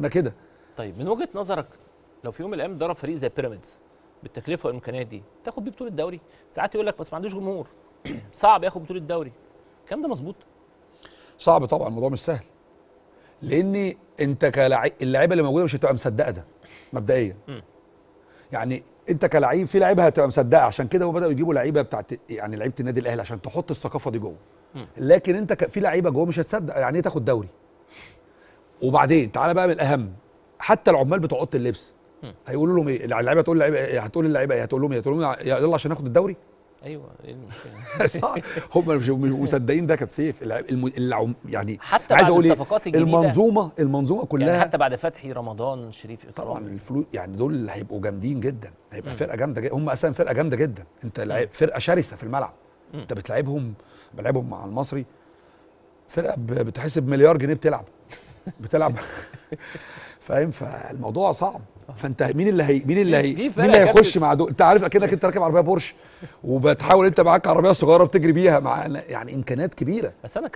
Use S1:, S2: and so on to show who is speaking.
S1: أنا كده.
S2: طيب من وجهة نظرك لو في يوم من الأيام ضرب فريق زي بيراميدز بالتكلفة والإمكانيات دي تاخد بيه بطولة الدوري ساعات يقول لك بس ما عندوش جمهور. صعب ياخد بطولة الدوري الكلام ده مظبوط؟
S1: صعب طبعا الموضوع مش سهل. لأن أنت كلاعب اللعيبة اللي موجودة مش هتبقى مصدقة ده مبدئيا. يعني أنت كلاعب في لعيبة هتبقى مصدقة عشان كده وبداوا يجيبوا لعيبة بتاعت يعني لعيبة النادي الأهلي عشان تحط الثقافة دي جوه. لكن أنت في لعيبة جوه مش هتصدق يعني إيه تاخد دوري؟ وبعدين تعالى بقى من الأهم حتى العمال بتوع أوضة اللبس. هيقولوا لهم إيه؟ اللعيبة تقول لعيبة إيه؟ هتقول للعيبة إيه هتقول لهم إيه هتقول لهم يلا عشان ناخد الدوري؟
S2: أيوه إيه
S1: المشكلة؟ هم مش مش مصدقين ده كابتن سيف. الم- العم يعني
S2: حتى
S1: عايز
S2: بعد
S1: أقول إيه؟
S2: الصفقات الجديدة.
S1: المنظومه المنظومة كلها
S2: يعني حتى بعد فتحي رمضان شريف اكرام
S1: طبعا الفلوس يعني دول اللي هيبقوا جامدين جدا. هيبقى
S2: مم.
S1: فرقة جامدة جدا. هم أصلا فرقة جامدة جدا. أنت لعيب فرقة شرسة في الملعب.
S2: مم.
S1: أنت بتلعبهم بلعبهم مع المصري. فرقة بتحسب مليار جنيه بتلعب. بتلعب. فاهم؟ فالموضوع صعب. فانت مين اللي هي مين اللي هي مين اللي هيخش. مع دول؟ انت عارف أكنك أنت راكب عربية بورش وبتحاول أنت معاك عربية صغيرة بتجري بيها. مع يعني إمكانيات كبيرة.
S2: بس أنا